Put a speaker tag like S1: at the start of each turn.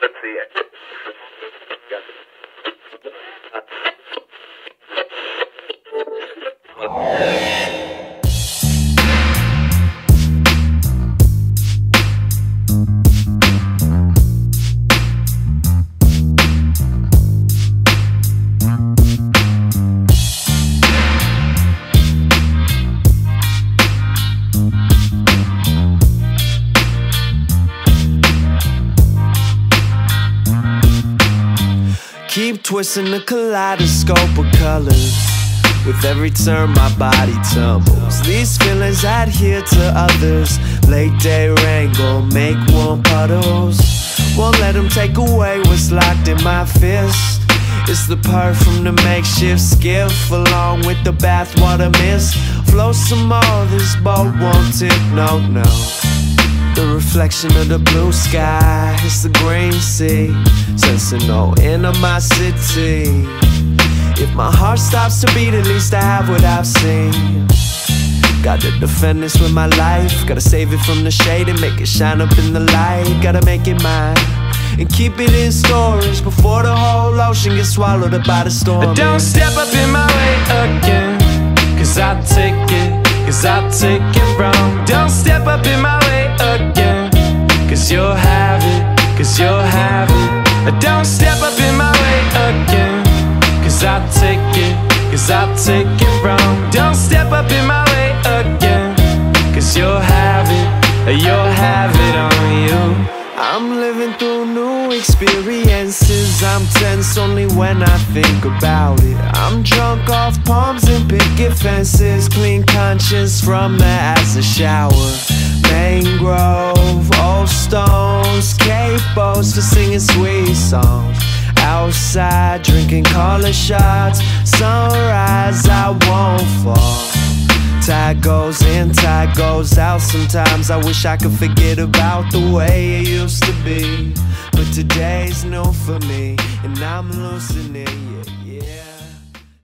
S1: let's see it. Oh. Twisting the kaleidoscope of colors. With every turn, my body tumbles. These feelings adhere to others. Late day gon' make warm puddles. Won't let them take away what's locked in my fist. It's the perfume, the makeshift skiff, along with the bathwater mist. Flow some more, this boat won't tip, no, no. The reflection of the blue sky, it's the green sea. Sensing my city. If my heart stops to beat, at least I have what I've seen. Gotta defend this with my life. Gotta save it from the shade and make it shine up in the light. Gotta make it mine and keep it in storage before the whole ocean gets swallowed up by the storm.
S2: Don't step up in my way again, cause I'll take it, cause I'll take it wrong. Don't step Don't step up in my way again, cause I'll take it, cause I'll take it wrong. Don't step up in my way again, cause you'll have it, you'll have it on you.
S1: I'm living through new experiences. I'm tense only when I think about it. I'm drunk off palms and picket fences. Clean conscience from the acid shower. Mangrove, old stones, capos for singing sweet songs. Outside drinking collar shots. Sunrise, I won't fall. Tide goes in, tide goes out. Sometimes I wish I could forget about the way it used to be. But today's new for me, and I'm losing it. Yeah.